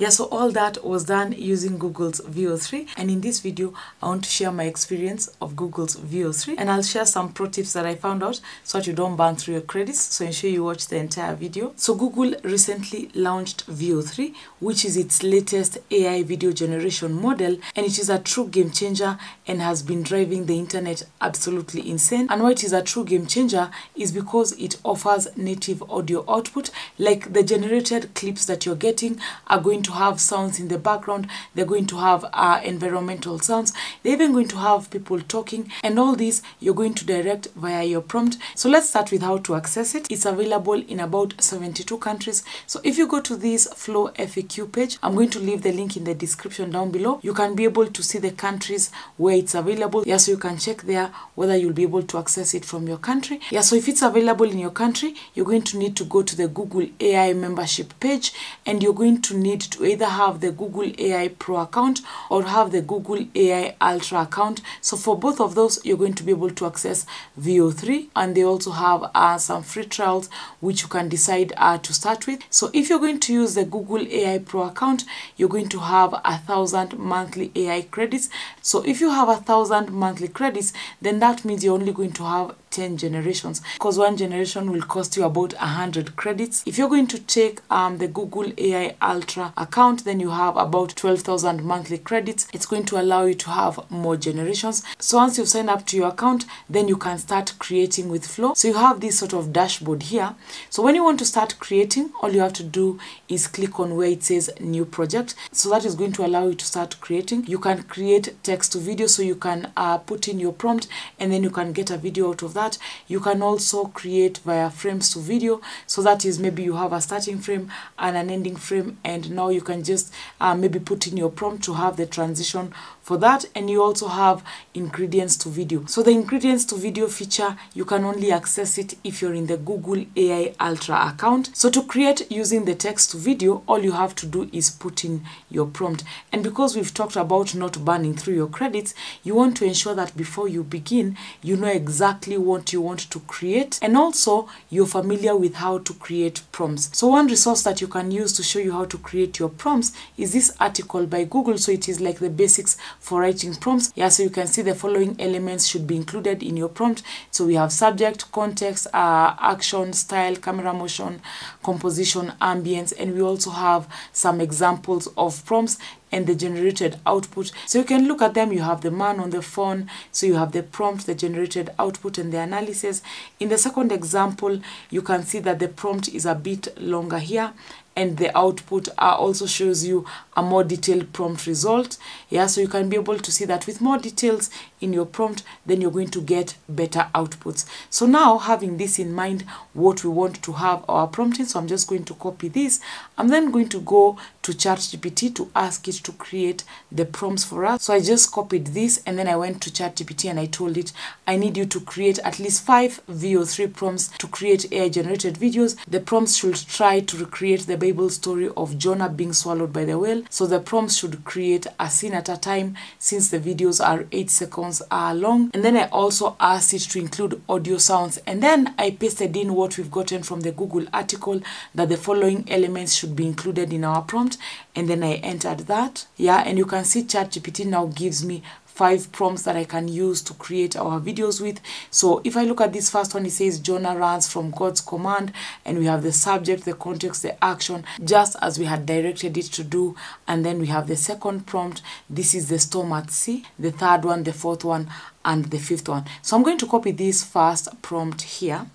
Yeah, so all that was done using Google's Veo 3 and in this video I want to share my experience of Google's Veo 3 and I'll share some pro tips that I found out so that you don't burn through your credits. So ensure you watch the entire video. So Google recently launched Veo 3 which is its latest AI video generation model. And it is a true game changer and has been driving the internet absolutely insane. And why it is a true game changer is because it offers native audio output. Like the generated clips that you're getting are going to have sounds in the background they're going to have uh, environmental sounds. They're even going to have people talking and all this you're going to direct via your prompt. So let's start with how to access it. It's available in about 72 countries. So if you go to this flow faq page i'm going to leave the link in the description down below. You can be able to see the countries where it's available. Yeah so you can check there whether you'll be able to access it from your country. Yeah so if it's available in your country you're going to need to go to the google ai membership page and you're going to need to either have the google ai pro account or have the google ai ultra account. So for both of those you're going to be able to access Veo 3 and they also have uh, some free trials which you can decide uh, to start with. So if you're going to use the google ai pro account you're going to have a thousand monthly ai credits. So if you have a thousand monthly credits then that means you're only going to have 10 generations because one generation will cost you about 100 credits. If you're going to take um, the google ai ultra account then you have about 12,000 monthly credits. It's going to allow you to have more generations. So once you've signed up to your account then you can start creating with flow. So you have this sort of dashboard here. So when you want to start creating all you have to do is click on where it says new project. So that is going to allow you to start creating. You can create text to video so you can uh, put in your prompt and then you can get a video out of that. You can also create via frames to video. So that is maybe you have a starting frame and an ending frame and now you can just uh, maybe put in your prompt to have the transition for that and you also have ingredients to video. So the ingredients to video feature you can only access it if you're in the google ai ultra account. So to create using the text to video all you have to do is put in your prompt. And because we've talked about not burning through your credits you want to ensure that before you begin you know exactly what you want to create and also you're familiar with how to create prompts. So one resource that you can use to show you how to create your prompts is this article by google. So it is like the basics for writing prompts. Yeah so you can see the following elements should be included in your prompt. So we have subject context uh, action style camera motion composition ambience and we also have some examples of prompts and the generated output. So you can look at them. You have the man on the phone. So you have the prompt the generated output and the analysis. In the second example you can see that the prompt is a bit longer here and the output uh, also shows you a more detailed prompt result. Yeah so you can be able to see that with more details in your prompt then you're going to get better outputs. So now having this in mind what we want to have our prompting so i'm just going to copy this. I'm then going to go to ChatGPT to ask it to create the prompts for us. So I just copied this and then I went to ChatGPT and I told it I need you to create at least five Veo 3 prompts to create AI generated videos. The prompts should try to recreate the Bible story of Jonah being swallowed by the whale. So the prompts should create a scene at a time since the videos are 8 seconds uh, long. And then I also asked it to include audio sounds and then I pasted in what we've gotten from the Google article that the following elements should be included in our prompt and then I entered that yeah and you can see ChatGPT now gives me five prompts that I can use to create our videos with. So if I look at this first one, it says Jonah runs from God's command and we have the subject, the context, the action, just as we had directed it to do. And then we have the second prompt. This is the storm at sea. The third one, the fourth one, and the fifth one. So I'm going to copy this first prompt here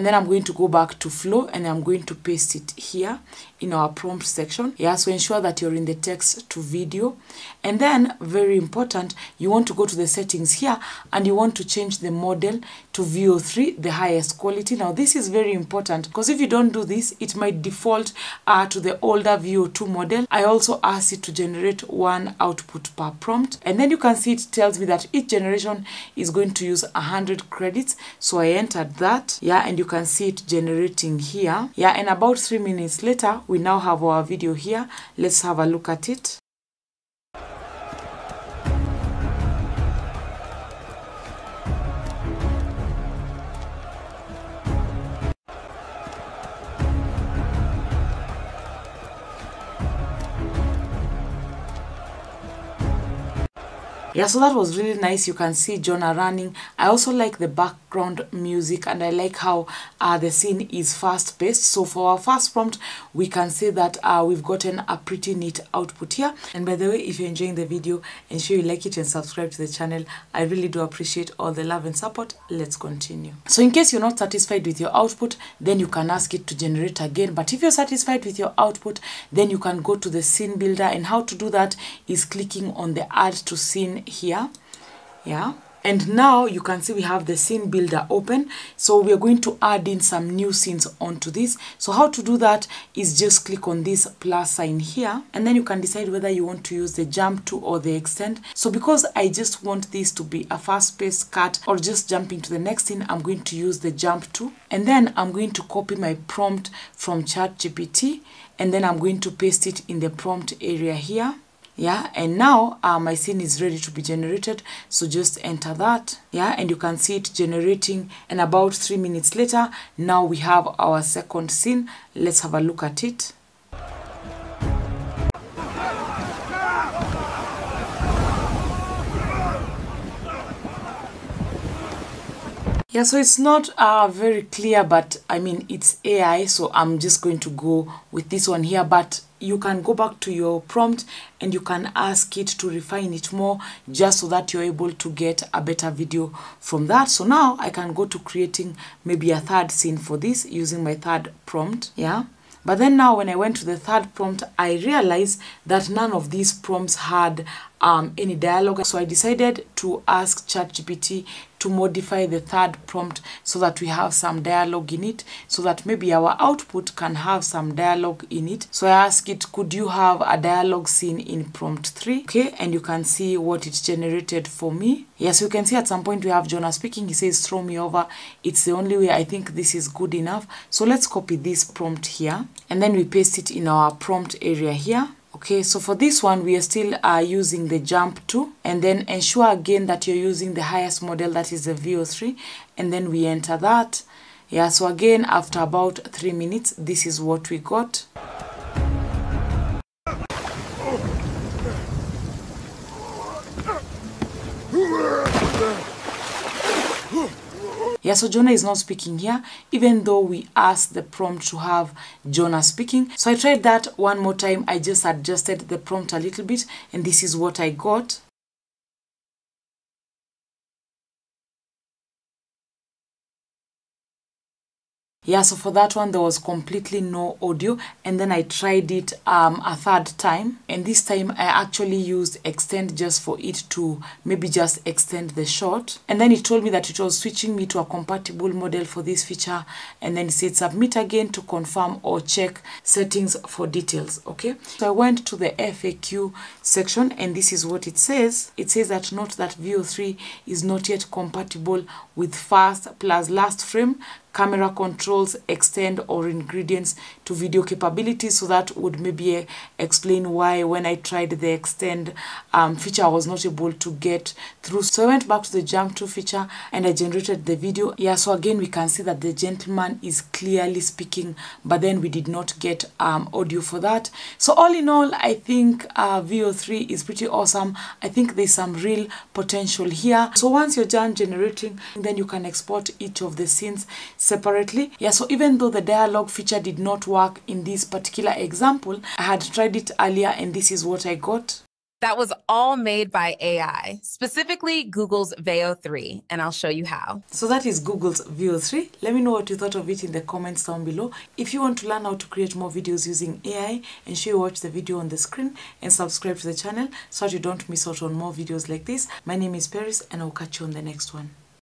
and then I'm going to go back to flow and I'm going to paste it here in our prompt section. Yeah so ensure that you're in the text to video. And then very important you want to go to the settings here and you want to change the model to Veo 3 the highest quality. Now this is very important because if you don't do this it might default uh, to the older Veo 2 model. I also asked it to generate one output per prompt and then you can see it tells me that each generation is going to use 100 credits. So I entered that yeah and you can see it generating here. Yeah and about three minutes later we now have our video here. Let's have a look at it yeah so that was really nice. You can see jonah running. I also like the background music and i like how uh, the scene is fast paced so for our first prompt we can say that uh, we've gotten a pretty neat output here. And by the way if you're enjoying the video ensure you like it and subscribe to the channel. I really do appreciate all the love and support. Let's continue. So in case you're not satisfied with your output then you can ask it to generate again. But if you're satisfied with your output then you can go to the scene builder. And how to do that is clicking on the add to scene here yeah? And now you can see we have the scene builder open. So we are going to add in some new scenes onto this. So how to do that is just click on this plus sign here and then you can decide whether you want to use the jump to or the extend. So because i just want this to be a fast paced cut or just jumping to the next scene i'm going to use the jump to. And then i'm going to copy my prompt from chat gpt and then i'm going to paste it in the prompt area here yeah? And now uh, my scene is ready to be generated so just enter that. Yeah? And you can see it generating and about three minutes later now we have our second scene. Let's have a look at it. Yeah, so it's not uh, very clear, but I mean, it's AI, so I'm just going to go with this one here. But you can go back to your prompt and you can ask it to refine it more just so that you're able to get a better video from that. So now I can go to creating maybe a third scene for this using my third prompt. Yeah. But then now when I went to the third prompt, I realized that none of these prompts had um, any dialogue. So I decided to ask ChatGPT to modify the third prompt so that we have some dialogue in it, so that maybe our output can have some dialogue in it. So I asked it, could you have a dialogue scene in prompt 3? Okay, and you can see what it generated for me. Yes, you can see at some point we have Jonah speaking. He says, throw me over. It's the only way I think this is good enough. So let's copy this prompt here and then we paste it in our prompt area here okay so for this one we are still uh, using the jump to and then ensure again that you're using the highest model that is the VO3 and then we enter that. Yeah so again after about three minutes this is what we got Yeah, so Jonah is not speaking here, even though we asked the prompt to have Jonah speaking. So I tried that one more time. I just adjusted the prompt a little bit, and this is what I got. Yeah so for that one there was completely no audio and then i tried it um a third time and this time i actually used extend just for it to maybe just extend the shot and then it told me that it was switching me to a compatible model for this feature and then it said submit again to confirm or check settings for details okay? So i went to the faq section and this is what it says. It says that note that Veo 3 is not yet compatible with fast plus last frame camera controls extend or ingredients to video capabilities so that would maybe uh, explain why when I tried the extend um, feature I was not able to get through. So I went back to the jump to feature and I generated the video. Yeah so again we can see that the gentleman is clearly speaking but then we did not get um, audio for that. So all in all I think uh, Veo 3 is pretty awesome. I think there's some real potential here. So once you're done generating then you can export each of the scenes separately yeah so even though the dialogue feature did not work in this particular example i had tried it earlier and this is what i got that was all made by AI, specifically Google's Veo 3, and I'll show you how. So that is Google's Veo 3. Let me know what you thought of it in the comments down below. If you want to learn how to create more videos using AI, ensure you watch the video on the screen and subscribe to the channel so that you don't miss out on more videos like this. My name is Peris and I'll catch you on the next one.